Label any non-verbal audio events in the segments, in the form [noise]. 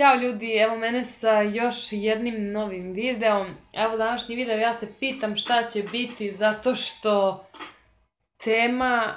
Ćao ljudi, evo mene sa još jednim novim videom. Evo današnji video ja se pitam šta će biti zato što tema,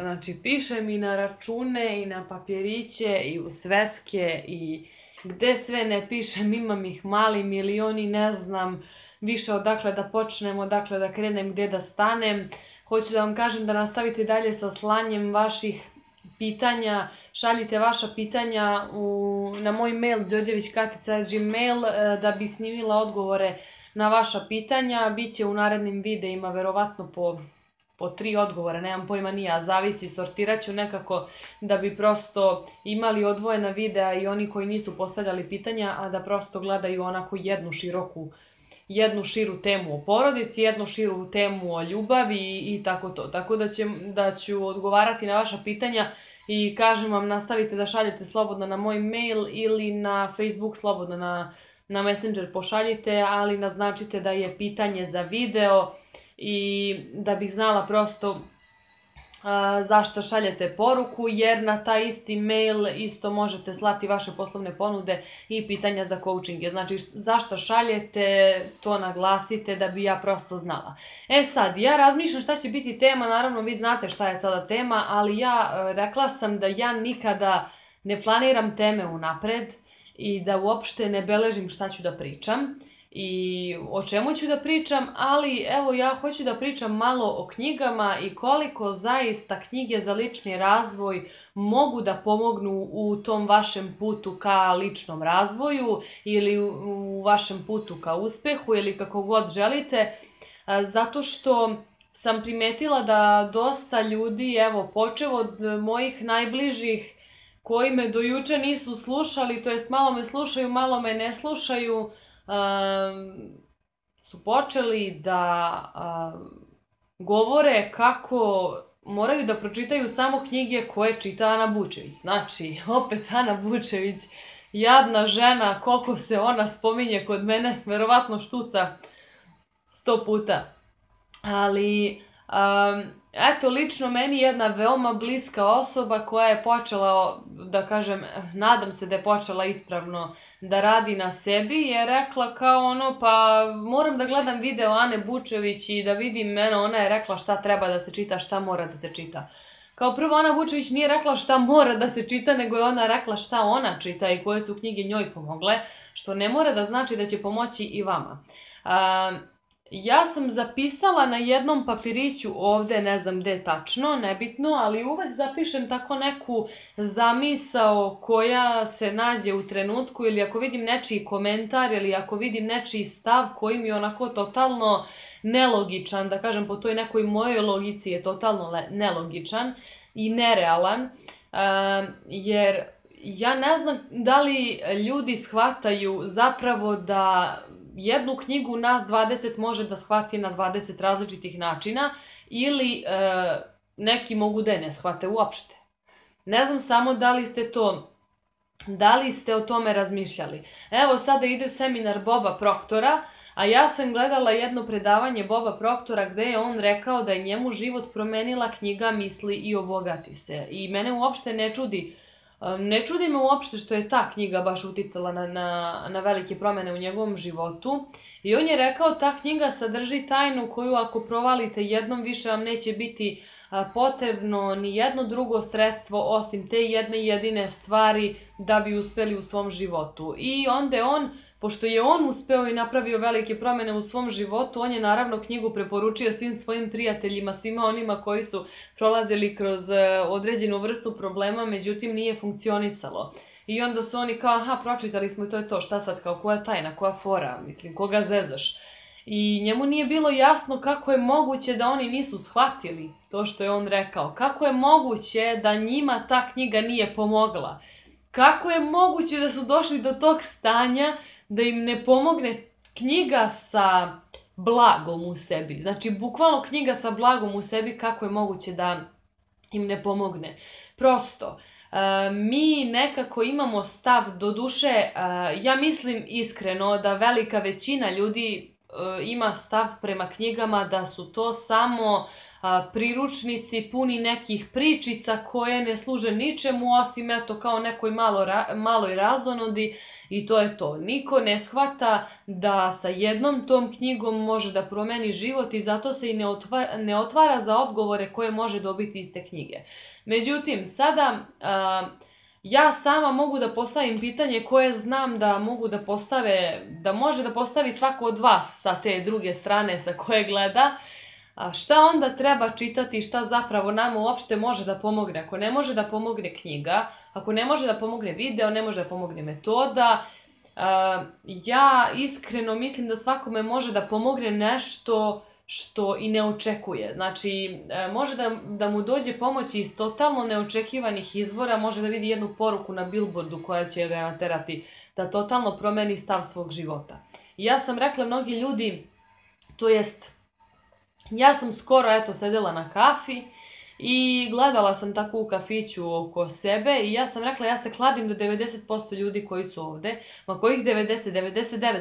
znači piše mi na račune i na papiriće i u sveske i gde sve ne pišem, [laughs] imam ih mali milioni, ne znam više odakle da počnem, odakle da krenem, gdje da stanem. Hoću da vam kažem da nastavite dalje sa slanjem vaših pitanja, šaljite vaša pitanja u, na moj mail đorđevićkatica.gmail e, da bi snimila odgovore na vaša pitanja. Biće u narednim videima verovatno po, po tri odgovora, nemam pojma nija, zavisi, sortirat ću nekako da bi prosto imali odvojena videa i oni koji nisu postavljali pitanja, a da prosto gledaju onako jednu široku jednu širu temu o porodici, jednu širu temu o ljubavi i, i tako to. Tako da, će, da ću odgovarati na vaša pitanja i kažem vam nastavite da šaljete slobodno na moj mail ili na Facebook slobodno na, na Messenger pošaljite, ali naznačite da je pitanje za video i da bih znala prosto zašto šaljete poruku, jer na taj isti mail isto možete slati vaše poslovne ponude i pitanja za coaching. Znači, zašto šaljete, to naglasite da bi ja prosto znala. E sad, ja razmišljam šta će biti tema, naravno vi znate šta je sada tema, ali ja e, rekla sam da ja nikada ne planiram teme unapred i da uopšte ne beležim šta ću da pričam i o čemu ću da pričam, ali evo ja hoću da pričam malo o knjigama i koliko zaista knjige za lični razvoj mogu da pomognu u tom vašem putu ka ličnom razvoju ili u vašem putu ka uspehu ili kako god želite, zato što sam primetila da dosta ljudi, evo počev od mojih najbližih koji me do juče nisu slušali, to jest malo me slušaju, malo me ne slušaju, su počeli da govore kako moraju da pročitaju samo knjige koje čita Ana Bučević. Znači, [laughs] opet Ana Bučević, jadna žena, koliko se ona spominje kod mene, verovatno štuca sto puta. Ali, Eto, lično meni jedna veoma bliska osoba koja je počela, da kažem, nadam se da je počela ispravno da radi na sebi, je rekla kao ono, pa moram da gledam video Ane Bučević i da vidim mene, ona je rekla šta treba da se čita, šta mora da se čita. Kao prvo, Ana Vučević nije rekla šta mora da se čita, nego je ona rekla šta ona čita i koje su knjige njoj pomogle, što ne mora da znači da će pomoći i vama. Ja sam zapisala na jednom papiriću ovdje, ne znam gdje tačno, nebitno, ali uvek zapišem tako neku zamisao koja se nađe u trenutku ili ako vidim nečiji komentar ili ako vidim nečiji stav koji mi je onako totalno nelogičan, da kažem po toj nekoj mojoj logici je totalno nelogičan i nerealan, jer ja ne znam da li ljudi shvataju zapravo da jednu knjigu nas 20 može da shvati na 20 različitih načina ili e, neki mogu da ne shvate uopšte. Ne znam samo da li ste to da li ste o tome razmišljali. Evo sada ide seminar Boba Proktora, a ja sam gledala jedno predavanje Boba Proktora gdje je on rekao da je njemu život promenila knjiga Misli i obogati se. I mene uopšte ne čudi ne čudi me uopšte što je ta knjiga baš uticala na, na, na velike promjene u njegovom životu. I on je rekao ta knjiga sadrži tajnu koju ako provalite jednom više vam neće biti potrebno ni jedno drugo sredstvo osim te jedne jedine stvari da bi uspjeli u svom životu. I onda je on Pošto je on uspeo i napravio velike promjene u svom životu, on je naravno knjigu preporučio svim svojim prijateljima, svima onima koji su prolazili kroz e, određenu vrstu problema, međutim nije funkcionisalo. I onda su oni kao, aha, pročitali smo i to je to, šta sad, kao koja tajna, koja fora, mislim, koga zezaš. I njemu nije bilo jasno kako je moguće da oni nisu shvatili to što je on rekao. Kako je moguće da njima ta knjiga nije pomogla. Kako je moguće da su došli do tog stanja da im ne pomogne knjiga sa blagom u sebi. Znači, bukvalno knjiga sa blagom u sebi kako je moguće da im ne pomogne. Prosto, e, mi nekako imamo stav, do duše, e, ja mislim iskreno da velika većina ljudi e, ima stav prema knjigama da su to samo priručnici puni nekih pričica koje ne služe ničemu osim eto kao nekoj malo, maloj razonodi i to je to. Niko ne shvata da sa jednom tom knjigom može da promeni život i zato se i ne otvara, ne otvara za odgovore koje može dobiti iz te knjige. Međutim, sada ja sama mogu da postavim pitanje koje znam da mogu da postave, da može da postavi svako od vas sa te druge strane sa koje gleda. A šta onda treba čitati, šta zapravo nama uopšte može da pomogne? Ako ne može da pomogne knjiga, ako ne može da pomogne video, ne može da pomogne metoda, ja iskreno mislim da svakome može da pomogne nešto što i ne očekuje. Znači, e, može da, da mu dođe pomoć iz totalno neočekivanih izvora, može da vidi jednu poruku na billboardu koja će ga naterati da totalno promeni stav svog života. I ja sam rekla mnogi ljudi, to jest, ja sam skoro eto sedela na kafi i gledala sam tako u kafiću oko sebe i ja sam rekla ja se kladim da 90% ljudi koji su ovde, ma kojih 90,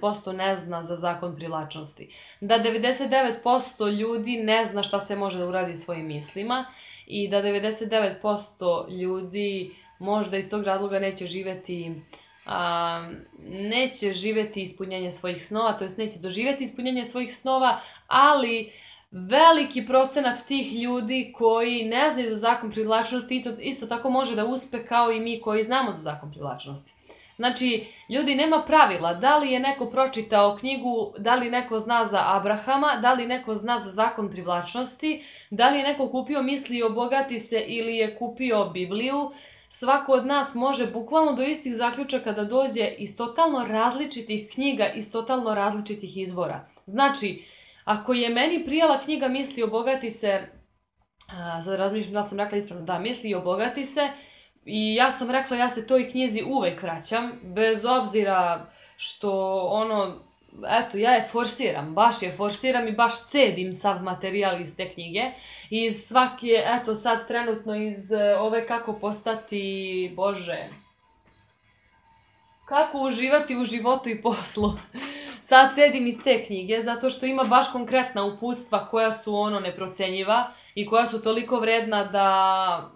99% ne zna za zakon privlačnosti. Da 99% ljudi ne zna šta se može da uradi svojim mislima i da 99% ljudi možda iz tog razloga neće živeti a, neće živeti ispunjenje svojih snova, to jest neće doživjeti ispunjenje svojih snova, ali veliki procenat tih ljudi koji ne znaju za zakon privlačnosti isto tako može da uspe kao i mi koji znamo za zakon privlačnosti. Znači, ljudi nema pravila. Da li je neko pročitao knjigu, da li neko zna za Abrahama, da li neko zna za zakon privlačnosti, da li je neko kupio misli obogati se ili je kupio Bibliju. Svako od nas može bukvalno do istih zaključaka da dođe iz totalno različitih knjiga, iz totalno različitih izvora. Znači, ako je meni prijela knjiga Misli obogati se, sad razmišljam da sam rekla ispravno, da, Misli obogati se, i ja sam rekla ja se toj knjizi uvek vraćam, bez obzira što ono, eto, ja je forsiram, baš je forsiram i baš cedim sav materijal iz te knjige. Iz svake, eto sad trenutno iz e, ove kako postati, bože, kako uživati u životu i poslu sad cedim iz te knjige zato što ima baš konkretna uputstva koja su ono neprocenjiva i koja su toliko vredna da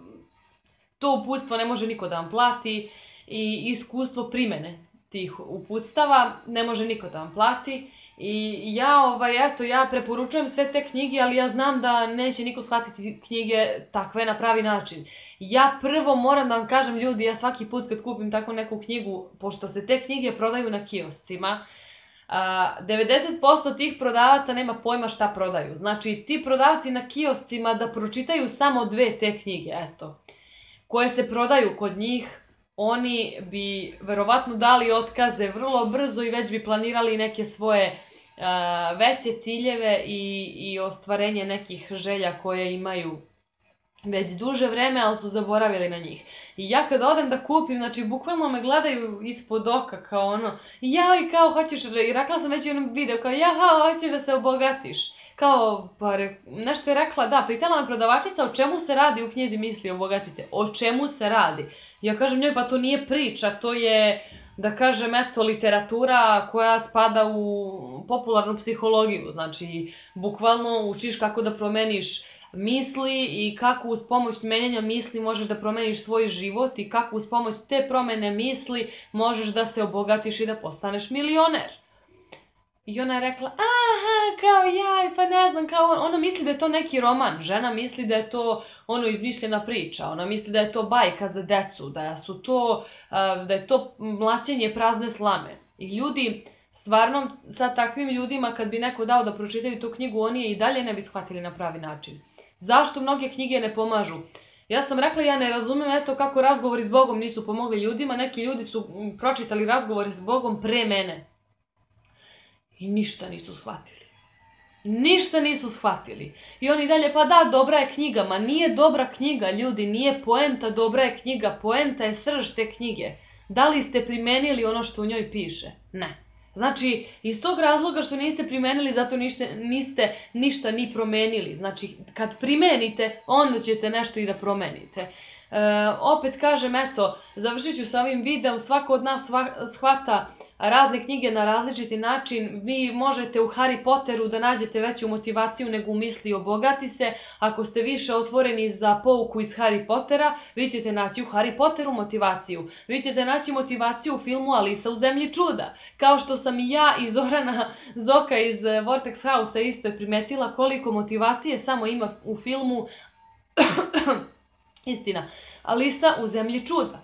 to uputstvo ne može niko da vam plati i iskustvo primene tih uputstava ne može niko da vam plati. I ja, ovaj, eto, ja preporučujem sve te knjige, ali ja znam da neće niko shvatiti knjige takve na pravi način. Ja prvo moram da vam kažem ljudi, ja svaki put kad kupim takvu neku knjigu, pošto se te knjige prodaju na kioscima, 90% tih prodavaca nema pojma šta prodaju. Znači, ti prodavci na kioscima da pročitaju samo dve te knjige, eto, koje se prodaju kod njih, oni bi verovatno dali otkaze vrlo brzo i već bi planirali neke svoje veće ciljeve i ostvarenje nekih želja koje imaju već duže vreme, ali su zaboravili na njih. I ja kad odem da kupim, znači bukvalno me gledaju ispod oka kao ono, ja i kao hoćeš, i rekla sam već jednom videu, kao ja, hoćeš da se obogatiš. Kao, pa nešto je rekla, da, pitala me prodavačica o čemu se radi u knjizi misli obogati se, o čemu se radi. Ja kažem njoj, pa to nije priča, to je, da kažem, eto, literatura koja spada u popularnu psihologiju. Znači, bukvalno učiš kako da promeniš misli i kako uz pomoć menjanja misli možeš da promeniš svoj život i kako uz pomoć te promene misli možeš da se obogatiš i da postaneš milioner. I ona je rekla, aha, kao ja, pa ne znam, kao ona misli da je to neki roman, žena misli da je to ono izmišljena priča, ona misli da je to bajka za decu, da su to, da je to mlaćenje prazne slame. I ljudi, stvarno, sa takvim ljudima, kad bi neko dao da pročitaju tu knjigu, oni je i dalje ne bi shvatili na pravi način. Zašto mnoge knjige ne pomažu? Ja sam rekla, ja ne razumem eto kako razgovori s Bogom nisu pomogli ljudima. Neki ljudi su pročitali razgovori s Bogom pre mene. I ništa nisu shvatili. Ništa nisu shvatili. I oni dalje, pa da, dobra je knjiga. Ma nije dobra knjiga, ljudi. Nije poenta dobra je knjiga. Poenta je srž te knjige. Da li ste primenili ono što u njoj piše? Ne. Znači, iz tog razloga što niste primenili, zato niste, niste ništa ni promenili. Znači, kad primenite, onda ćete nešto i da promenite. E, opet kažem, eto, završit ću sa ovim videom, svako od nas shvata razne knjige na različiti način. Vi možete u Harry Potteru da nađete veću motivaciju nego u misli obogati se. Ako ste više otvoreni za pouku iz Harry Pottera, vi ćete naći u Harry Potteru motivaciju. Vi ćete naći motivaciju u filmu Alisa u zemlji čuda. Kao što sam i ja i Zorana [laughs] Zoka iz Vortex House isto je primetila koliko motivacije samo ima u filmu [clears throat] Istina, Alisa u zemlji čuda.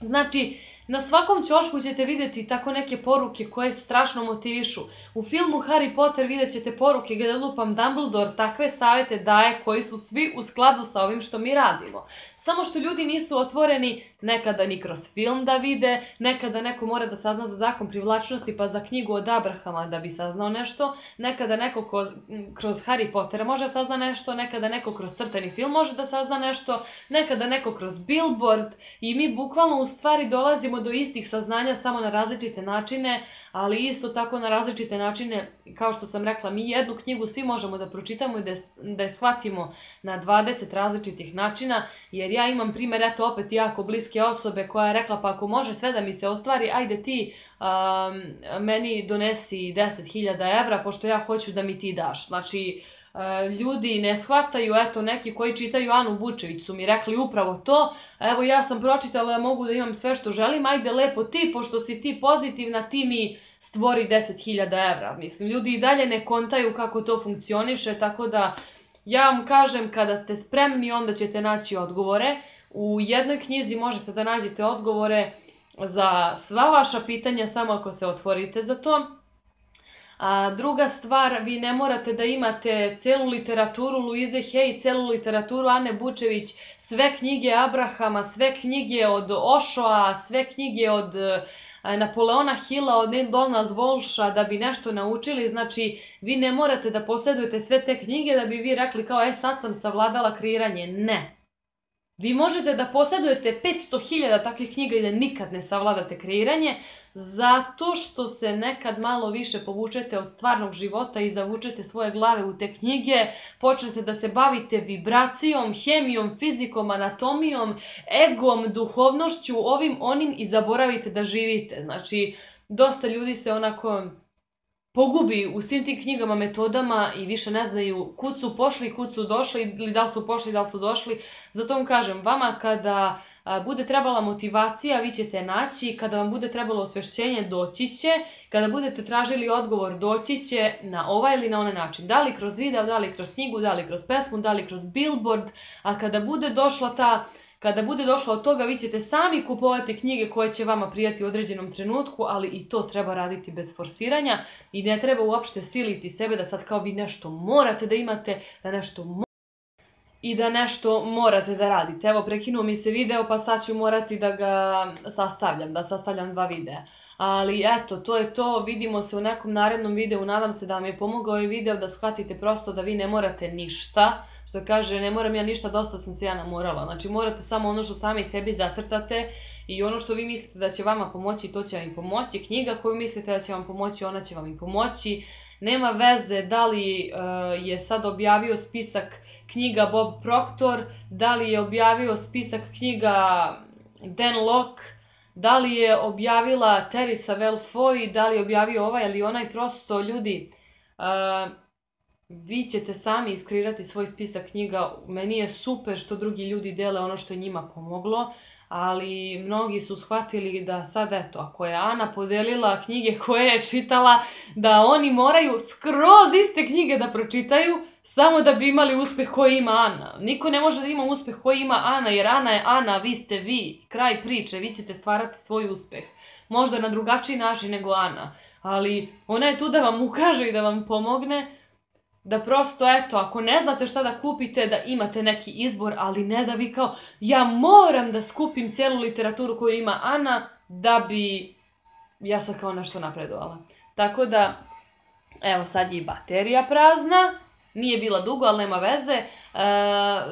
Znači, na svakom ćošku ćete vidjeti tako neke poruke koje strašno motivišu. U filmu Harry Potter vidjet ćete poruke gdje lupam Dumbledore takve savjete daje koji su svi u skladu sa ovim što mi radimo. Samo što ljudi nisu otvoreni nekada ni kroz film da vide, nekada neko mora da sazna za zakon privlačnosti pa za knjigu od Abrahama da bi saznao nešto, nekada neko kroz Harry Pottera može sazna nešto, nekada neko kroz crteni film može da sazna nešto, nekada neko kroz billboard i mi bukvalno u stvari dolazimo do istih saznanja samo na različite načine, ali isto tako na različite načine, kao što sam rekla, mi jednu knjigu svi možemo da pročitamo i da, da je shvatimo na 20 različitih načina, jer ja imam primjer, eto opet jako bliske osobe koja je rekla pa ako može sve da mi se ostvari, ajde ti meni donesi 10.000 evra pošto ja hoću da mi ti daš. Znači, E, ljudi ne shvataju, eto neki koji čitaju Anu Bučević su mi rekli upravo to, evo ja sam pročitala mogu da imam sve što želim, ajde lepo ti, pošto si ti pozitivna, ti mi stvori 10.000 evra. Mislim, ljudi i dalje ne kontaju kako to funkcioniše, tako da ja vam kažem kada ste spremni onda ćete naći odgovore. U jednoj knjizi možete da nađete odgovore za sva vaša pitanja samo ako se otvorite za to. A druga stvar, vi ne morate da imate celu literaturu Luize Hay, celu literaturu Ane Bučević, sve knjige Abrahama, sve knjige od Ošoa, sve knjige od Napoleona Hilla, od Donald Walsha da bi nešto naučili. Znači, vi ne morate da posjedujete sve te knjige da bi vi rekli kao, e sad sam savladala kreiranje. Ne. Vi možete da posjedujete 500.000 takvih knjiga i da nikad ne savladate kreiranje, zato što se nekad malo više povučete od stvarnog života i zavučete svoje glave u te knjige, počnete da se bavite vibracijom, hemijom, fizikom, anatomijom, egom, duhovnošću, ovim, onim i zaboravite da živite. Znači, dosta ljudi se onako pogubi u svim tim knjigama, metodama i više ne znaju kud su pošli, kud su došli ili da li su pošli, da li su došli. Zato vam kažem, vama kada bude trebala motivacija, vi ćete naći, kada vam bude trebalo osvešćenje, doći će, kada budete tražili odgovor, doći će na ovaj ili na onaj način. Da li kroz video, da li kroz knjigu, da li kroz pesmu, da li kroz billboard, a kada bude došla ta kada bude došlo od toga, vi ćete sami kupovati knjige koje će vama prijati u određenom trenutku, ali i to treba raditi bez forsiranja i ne treba uopšte siliti sebe da sad kao vi nešto morate da imate, da nešto i da nešto morate da radite. Evo, prekinuo mi se video, pa sad ću morati da ga sastavljam, da sastavljam dva videa. Ali eto, to je to, vidimo se u nekom narednom videu, nadam se da vam je pomogao ovaj video da shvatite prosto da vi ne morate ništa. Što kaže, ne moram ja ništa, dosta sam se ja namorala. Znači, morate samo ono što sami sebi zacrtate i ono što vi mislite da će vama pomoći, to će vam i pomoći. Knjiga koju mislite da će vam pomoći, ona će vam i pomoći. Nema veze da li eh, je sad objavio spisak knjiga Bob Proctor, da li je objavio spisak knjiga Dan Locke, da li je objavila Teresa Velfoy, da li je objavio ovaj ili onaj, prosto ljudi, uh, vi ćete sami iskreirati svoj spisak knjiga. Meni je super što drugi ljudi dele ono što je njima pomoglo, ali mnogi su shvatili da sad eto, ako je Ana podelila knjige koje je čitala, da oni moraju skroz iste knjige da pročitaju, samo da bi imali uspjeh koji ima Ana. Niko ne može da ima uspjeh koji ima Ana, jer Ana je Ana, vi ste vi. Kraj priče, vi ćete stvarati svoj uspjeh. Možda na drugačiji način nego Ana. Ali ona je tu da vam ukaže i da vam pomogne. Da prosto, eto, ako ne znate šta da kupite, da imate neki izbor, ali ne da vi kao, ja moram da skupim cijelu literaturu koju ima Ana, da bi ja sad kao nešto napredovala. Tako da, evo sad je i baterija prazna. Nije bila dugo, ali nema veze. E,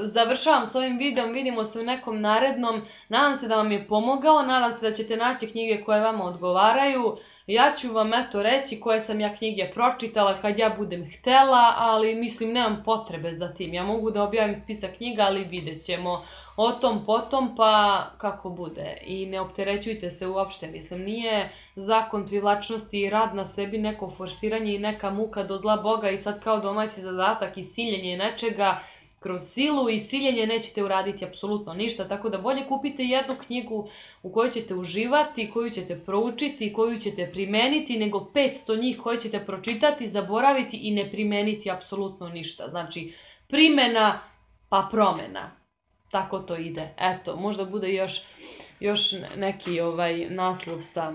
završavam s ovim videom, vidimo se u nekom narednom. Nadam se da vam je pomogao, nadam se da ćete naći knjige koje vama odgovaraju. Ja ću vam eto reći koje sam ja knjige pročitala kad ja budem htela, ali mislim nemam potrebe za tim. Ja mogu da objavim spisak knjiga, ali vidjet ćemo o tom potom pa kako bude. I ne opterećujte se uopšte, mislim, nije zakon privlačnosti i rad na sebi neko forsiranje i neka muka do zla Boga i sad kao domaći zadatak i siljenje nečega kroz silu i siljenje nećete uraditi apsolutno ništa, tako da bolje kupite jednu knjigu u kojoj ćete uživati, koju ćete proučiti, koju ćete primeniti, nego 500 njih koje ćete pročitati, zaboraviti i ne primeniti apsolutno ništa. Znači, primjena pa promjena. Tako to ide. Eto, možda bude još, još neki ovaj naslov sa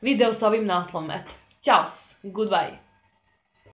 video sa ovim naslovom. Eto, čaos, goodbye.